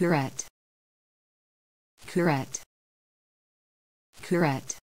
Correct. Correct. Correct.